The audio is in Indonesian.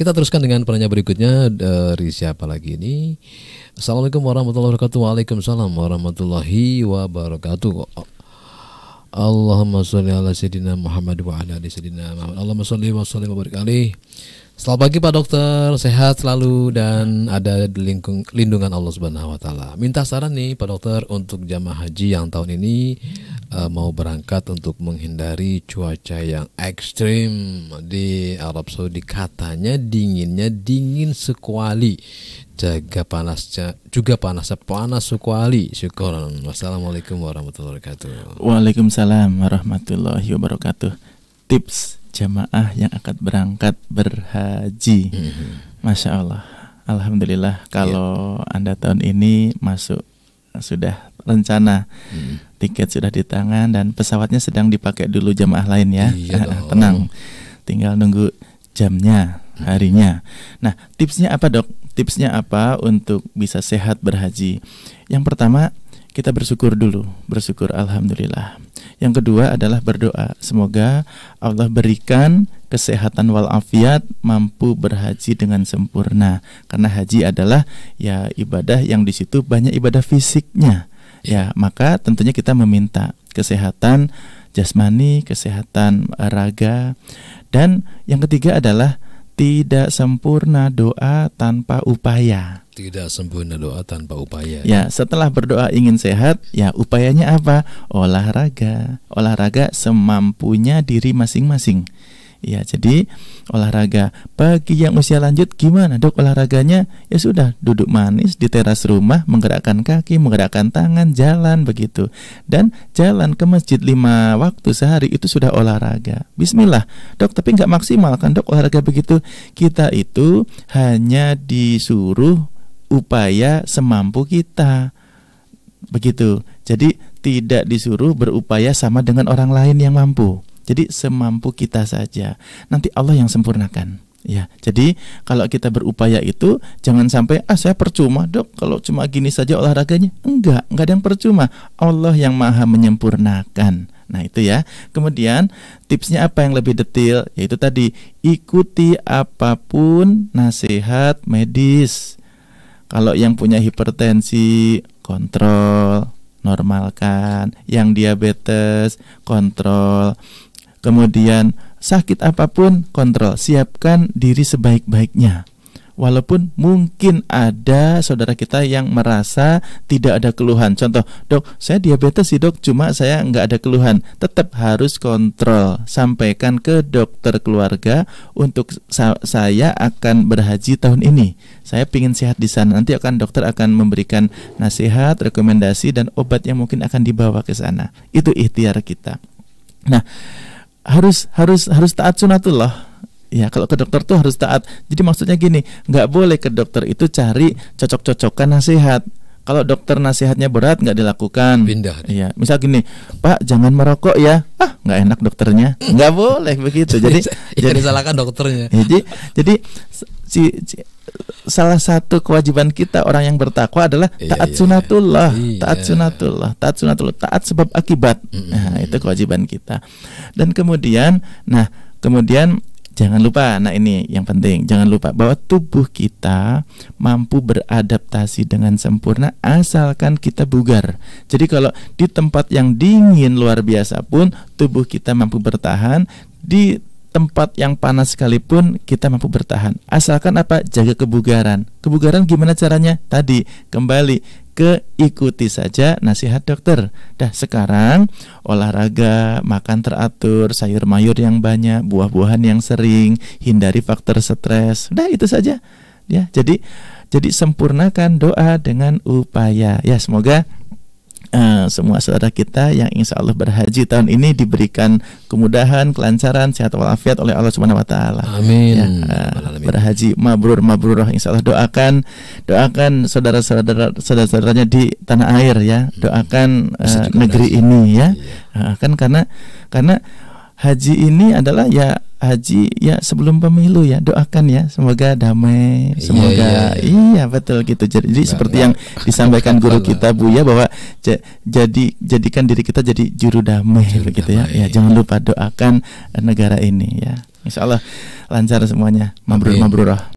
Kita teruskan dengan penanya berikutnya dari siapa lagi ini? Assalamualaikum warahmatullahi wabarakatuh. Waalaikumsalam warahmatullahi wabarakatuh. Allahumma sholli ala sayyidina Muhammad wa ala ali sayyidina Muhammad. Allahumma sholli wa sallim wa barik alaih. Selamat pagi Pak Dokter, sehat selalu dan ada di lingkung, lindungan Allah Subhanahu wa taala. Minta saran nih Pak Dokter untuk jamaah haji yang tahun ini uh, mau berangkat untuk menghindari cuaca yang ekstrim di Arab Saudi. Katanya dinginnya dingin sekuali jaga panasnya juga panasnya panas sekuali syukur. Wassalamualaikum warahmatullahi wabarakatuh. Waalaikumsalam warahmatullahi wabarakatuh tips jamaah yang akan berangkat berhaji. Mm-hmm. Masya Allah, Alhamdulillah kalau yeah. anda tahun ini masuk sudah rencana mm. tiket sudah di tangan dan pesawatnya sedang dipakai dulu jamaah lain ya. Iya Tenang, tinggal nunggu jamnya, harinya. Nah tipsnya apa dok? Tipsnya apa untuk bisa sehat berhaji? Yang pertama kita bersyukur dulu, bersyukur alhamdulillah. Yang kedua adalah berdoa, semoga Allah berikan kesehatan walafiat mampu berhaji dengan sempurna. Karena haji adalah ya ibadah yang di situ banyak ibadah fisiknya. Ya, maka tentunya kita meminta kesehatan jasmani, kesehatan raga dan yang ketiga adalah tidak sempurna doa tanpa upaya. Tidak sempurna doa tanpa upaya. Ya, setelah berdoa ingin sehat, ya upayanya apa? Olahraga. Olahraga semampunya diri masing-masing. Ya, jadi olahraga. Bagi yang usia lanjut gimana dok olahraganya? Ya sudah, duduk manis di teras rumah, menggerakkan kaki, menggerakkan tangan, jalan begitu. Dan jalan ke masjid lima waktu sehari itu sudah olahraga. Bismillah, dok. Tapi nggak maksimal kan dok olahraga begitu? Kita itu hanya disuruh upaya semampu kita. Begitu. Jadi tidak disuruh berupaya sama dengan orang lain yang mampu. Jadi semampu kita saja. Nanti Allah yang sempurnakan. Ya, jadi kalau kita berupaya itu jangan sampai ah saya percuma dok kalau cuma gini saja olahraganya enggak enggak ada yang percuma Allah yang maha menyempurnakan nah itu ya kemudian tipsnya apa yang lebih detail yaitu tadi ikuti apa pun nasihat medis kalau yang punya hipertensi kontrol normalkan. Yang diabetes kontrol. Kemudian sakit apa pun kontrol, siapkan diri sebaik-baiknya. Walaupun mungkin ada saudara kita yang merasa tidak ada keluhan. Contoh, dok, saya diabetes sih dok, cuma saya nggak ada keluhan. Tetap harus kontrol. Sampaikan ke dokter keluarga untuk sa saya akan berhaji tahun ini. Saya ingin sehat di sana. Nanti akan dokter akan memberikan nasihat, rekomendasi dan obat yang mungkin akan dibawa ke sana. Itu ikhtiar kita. Nah, harus harus harus taat sunatullah ya kalau ke dokter tuh harus taat. Jadi maksudnya gini nggak boleh ke dokter itu cari cocok-cocokan nasihat. Kalau dokter nasihatnya berat nggak dilakukan. Pindah ya misal gini pak jangan merokok ya. Ah nggak enak dokternya. Nggak boleh begitu. Jadi jadi disalahkan dokternya. Jadi jadi si, si salah satu kewajiban kita orang yang bertakwa adalah iya, taat iya, sunatullah, iya. taat sunatullah, taat sunatullah, taat sebab akibat. Nah, itu kewajiban kita. Dan kemudian, nah, kemudian jangan lupa, nah ini yang penting, jangan lupa bahwa tubuh kita mampu beradaptasi dengan sempurna asalkan kita bugar. Jadi kalau di tempat yang dingin luar biasa pun tubuh kita mampu bertahan di tempat yang panas sekalipun kita mampu bertahan. Asalkan apa? Jaga kebugaran. Kebugaran gimana caranya? Tadi kembali ke ikuti saja nasihat dokter. Dah sekarang olahraga, makan teratur, sayur mayur yang banyak, buah-buahan yang sering, hindari faktor stres. Dah itu saja. Ya, jadi jadi sempurnakan doa dengan upaya. Ya, semoga uh, semua saudara kita yang insya Allah berhaji tahun ini diberikan kemudahan, kelancaran, sehat walafiat oleh Allah Subhanahu Wa Taala. Amin. Ya, uh, berhaji mabrur mabrur insya Allah doakan doakan saudara-saudara saudara-saudaranya di tanah air ya, doakan uh, negeri ini ya, uh, kan karena karena haji ini adalah ya haji ya sebelum pemilu ya doakan ya semoga damai iya, semoga iya, iya, iya betul gitu jadi nah, seperti nah, yang disampaikan guru kita Bu ya bahwa jadi jadikan diri kita jadi juru damai juru begitu ya. damai. ya ya jangan lupa doakan negara ini ya Insya Allah lancar semuanya. Mabrur Amin. mabrurah.